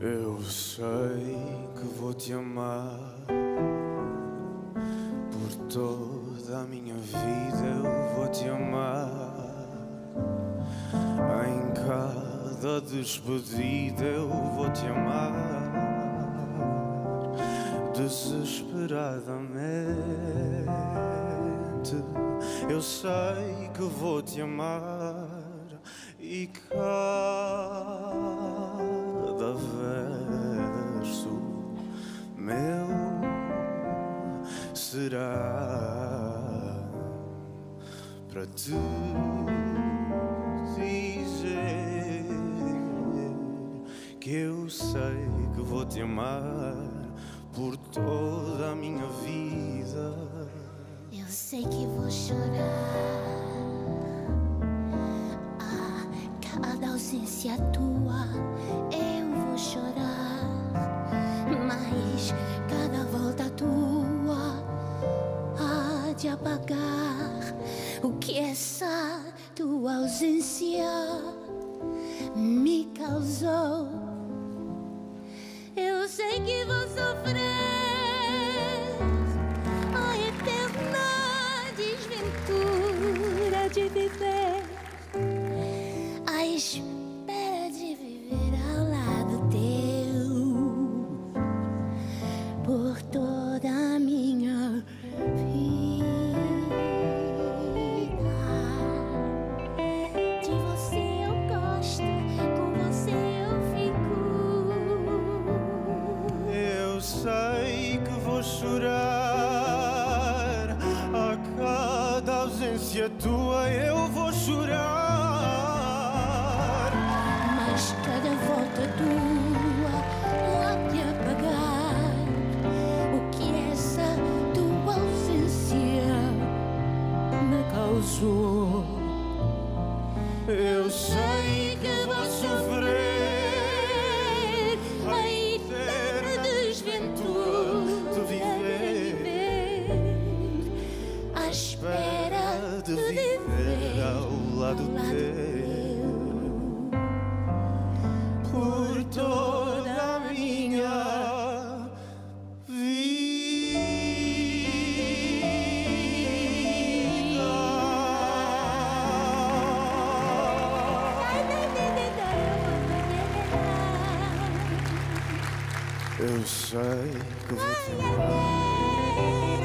Eu sei que vou te amar por toda a minha vida. Eu vou te amar em cada despedida. Eu vou te amar desesperadamente. Eu sei que vou te amar e cada te dizer que eu sei que vou te amar por toda a minha vida. Eu sei que vou chorar. Ah, cada ausência tua há de apagar o que essa tua ausência me causou. Eu sei que vou sei que vou chorar a cada ausência tua. Eu vou chorar. Mas cada volta tua há de apagar o que essa tua ausência me causou. Eu sei lado teu por toda a minha vida. Eu sei que vou te amar.